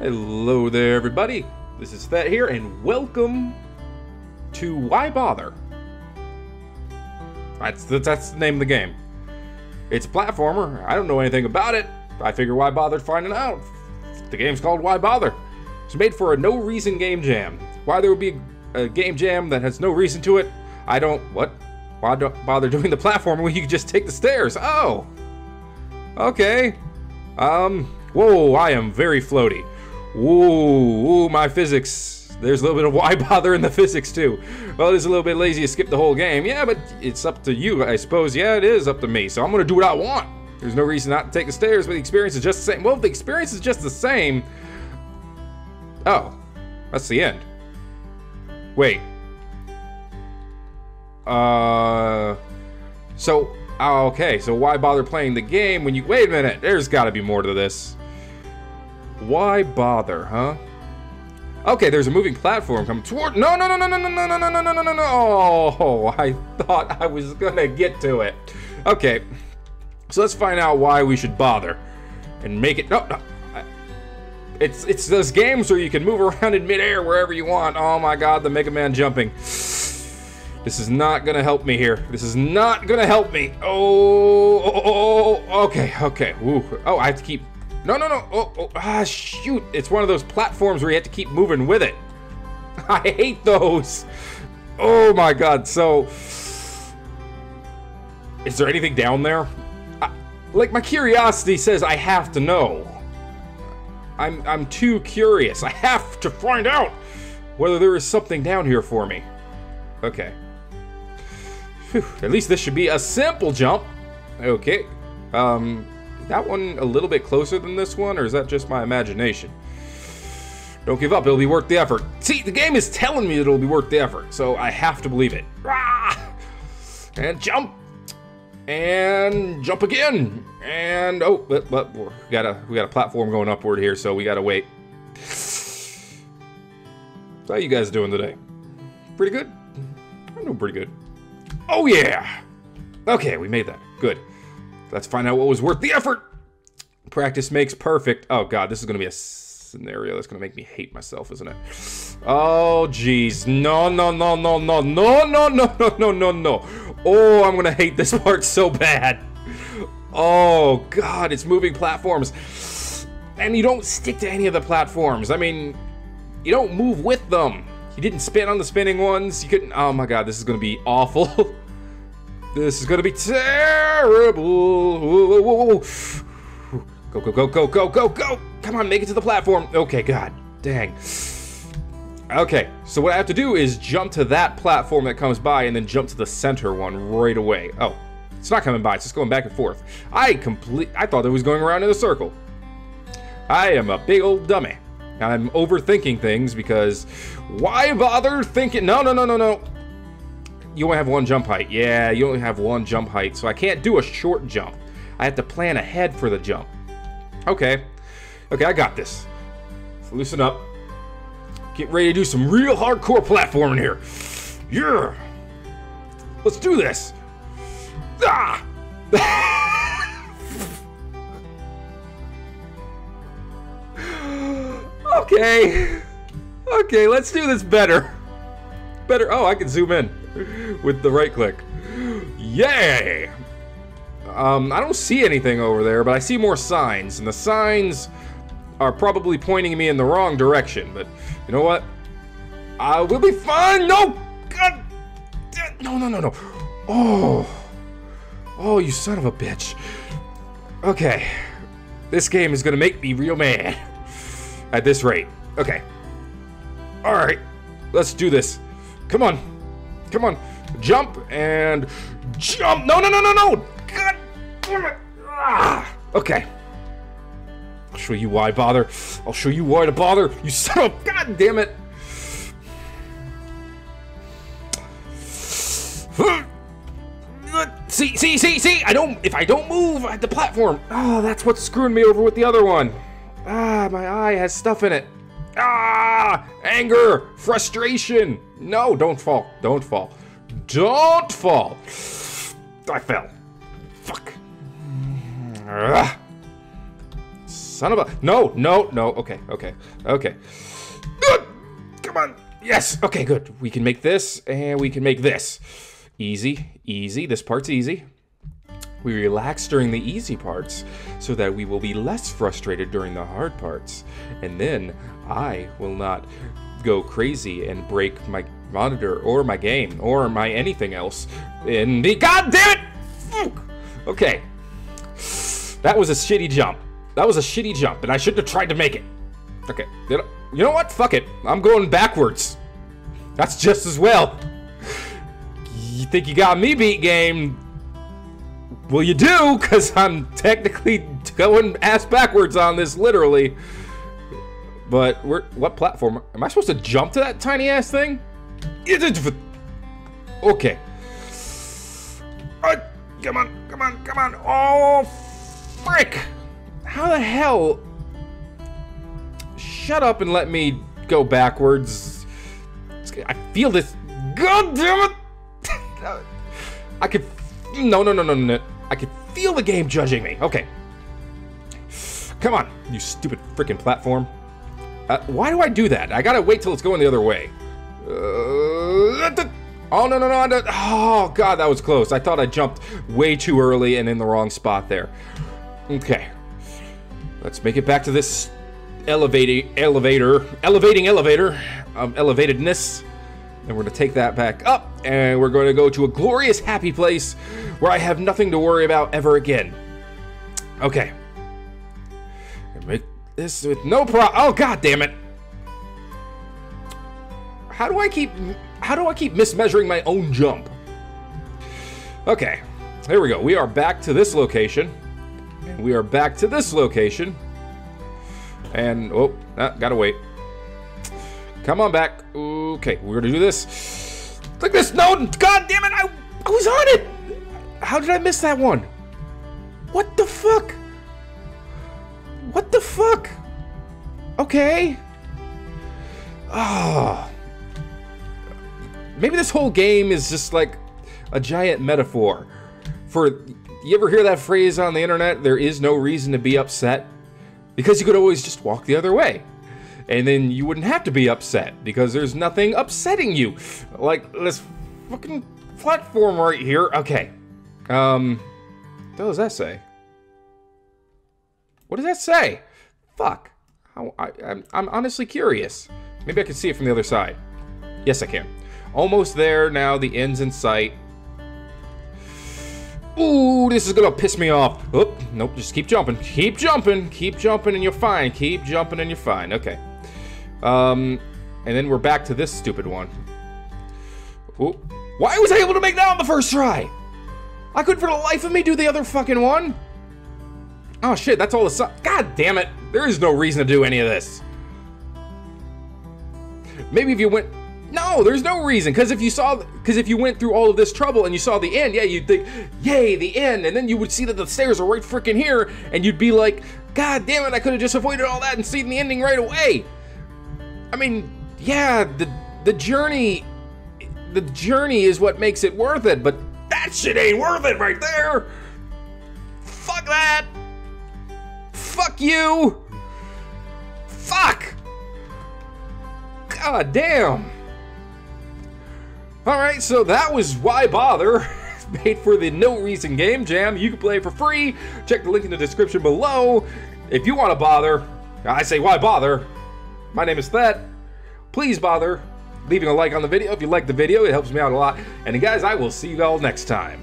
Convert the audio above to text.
Hello there, everybody. This is Thet here, and welcome to Why Bother? That's, that's, that's the name of the game. It's a platformer. I don't know anything about it. I figure why bother finding out? The game's called Why Bother. It's made for a no reason game jam. Why there would be a, game jam that has no reason to it, I don't. What? Why do, bother doing the platformer when you can just take the stairs? Oh. Okay. Um. Whoa, I am very floaty. Whoa, ooh, my physics. There's a little bit of why bother in the physics too. Well, it's a little bit lazy to skip the whole game. Yeah, but it's up to you, I suppose. Yeah, it is up to me. So I'm gonna do what I want. There's no reason not to take the stairs, but the experience is just the same. Well, if the experience is just the same. Oh, that's the end. Wait. Uh. So, oh, okay. So why bother playing the game when you? Wait a minute. There's got to be more to this. Why bother, huh? Okay, there's a moving platform coming toward. No, no, no, no, no, no, no, no, no, no, no, no, no. Oh, I thought I was gonna get to it. Okay, so let's find out why we should bother and make it. No, no. It's it's those games where you can move around in midair wherever you want. Oh my God, the Mega Man jumping. This is not gonna help me here. This is not gonna help me. Oh, oh, oh okay, okay. Ooh. Oh, I have to keep no, no, no. Oh, oh, ah, shoot. It's one of those platforms where you have to keep moving with it. I hate those. Oh my god. So, is there anything down there? I, like my curiosity says I have to know. I'm I'm too curious. I have to find out whether there is something down here for me. Okay. Whew. At least this should be a simple jump. Okay. Um that one a little bit closer than this one, or is that just my imagination? Don't give up, it'll be worth the effort. See, the game is telling me it'll be worth the effort, so I have to believe it. And jump! And jump again! And oh, but, but we got a we got a platform going upward here, so we gotta wait. How you guys doing today? Pretty good? I'm doing pretty good. Oh yeah! Okay, we made that. Good. Let's find out what was worth the effort. Practice makes perfect. Oh god, this is gonna be a scenario that's gonna make me hate myself, isn't it? Oh jeez. No, no, no, no, no, no, no, no, no, no, no, no. Oh, I'm gonna hate this part so bad. Oh god, it's moving platforms. And you don't stick to any of the platforms. I mean, you don't move with them. You didn't spin on the spinning ones. You couldn't. Oh my god, this is gonna be awful. This is gonna be terrible. Go, go, go, go, go, go, go! Come on, make it to the platform. Okay, god, dang. Okay, so what I have to do is jump to that platform that comes by and then jump to the center one right away. Oh, it's not coming by, it's just going back and forth. I complete I thought it was going around in a circle. I am a big old dummy. I'm overthinking things because why bother thinking? No, no, no, no, no you only have one jump height. Yeah, you only have one jump height, so I can't do a short jump. I have to plan ahead for the jump. Okay. Okay, I got this. Loosen up. Get ready to do some real hardcore platforming here. Yeah. Let's do this. Ah! okay. Okay, let's do this better. Better. Oh, I can zoom in with the right click. Yay! Um, I don't see anything over there, but I see more signs, and the signs are probably pointing me in the wrong direction, but you know what? I will be fine! No! God! No, no, no, no. Oh. Oh, you son of a bitch. Okay. This game is gonna make me real mad. At this rate. Okay. Alright. Let's do this. Come on. Come on. Jump and jump. No, no, no, no, no. God damn it. Ah. Okay. I'll show you why bother. I'll show you why to bother. You son of God damn it. See, see, see, see! I don't. If I don't move at the platform, oh, that's what's screwing me over with the other one. Ah, my eye has stuff in it. Ah! Anger! Frustration! No, don't fall. Don't fall. Don't fall! I fell. Fuck. Ugh. son of a... No, no, no. Okay, okay, okay. Come on. Yes. Okay, good. We can make this, and we can make this. Easy, easy. This part's easy. We relax during the easy parts so that we will be less frustrated during the hard parts. And then I will not go crazy and break my monitor or my game or my anything else in the god damn it okay. That was a shitty jump. That was a shitty jump and i shouldn't have tried to make it. Okay. You know what? Fuck it. I'm going backwards. That's just as well. You think you got me beat game? Well you do because i'm technically going ass backwards on this literally but we're what platform am i supposed to jump to that tiny ass thing Okay. come on, come on, come on. Oh, frick. How the hell? Shut up and let me go backwards. I feel this. God damn it! I could. No, no, no, no, no. I could feel the game judging me. Okay. Come on, you stupid freaking platform. Uh, why do I do that? I gotta wait till it's going the other way. Uh, oh, no, no, no. Oh, God, that was close. I thought I jumped way too early and in the wrong spot there. Okay. Let's make it back to this elevating elevator, elevating elevator of elevatedness. And we're to take that back up, and we're to go to a glorious, happy place where I have nothing to worry about ever again. Okay. This with no pro- Oh, god damn it. How do I keep how do I keep mismeasuring my own jump? Okay, here we go. We are back to this location. And we are back to this location. And oh, ah, gotta wait. Come on back. Okay, we're gonna do this. Like this. No, god damn it! I, I was on it. How did I miss that one? What the fuck? Okay. Ah. Oh maybe this whole game is just like a giant metaphor. For you ever hear that phrase on the internet there is no reason to be upset because you could always just walk the other way. And then you wouldn't have to be upset because there's nothing upsetting you. Like this fucking platform right here. Okay. Um what does that say? What does that say? Fuck I, I'm, I'm honestly curious maybe I can see it from the other side yes I can Almost there now. The end's in sight. Ooh, this is gonna piss me off. Oop, nope, just keep jumping. Keep jumping. Keep jumping and you're fine. Keep jumping and you're fine. Okay. Um, and then we're back to this stupid one. Ooh. Why was I able to make that on the first try? I couldn't for the life of me do the other fucking one. Oh shit, that's all the sun. God damn it. There is no reason to do any of this. Maybe if you went no, there's no reason. Because if you saw, because if you went through all of this trouble and you saw the end, yeah, you'd think, yay, the end. And then you would see that the stairs are right freaking here. And you'd be like, God damn it, I could have just avoided all that and seen the ending right away. I mean, yeah, the, the journey, the journey is what makes it worth it. But that shit ain't worth it right there. Fuck that. Fuck you. Fuck. God damn. Alright, so that was Why Bother, made for the No Reason Game Jam. You can play for free. Check the link in the description below. If you want to bother, I say why bother. My name is Thet. Please bother leaving a like on the video if you like the video. It helps me out a lot. And guys, I will see you all next time.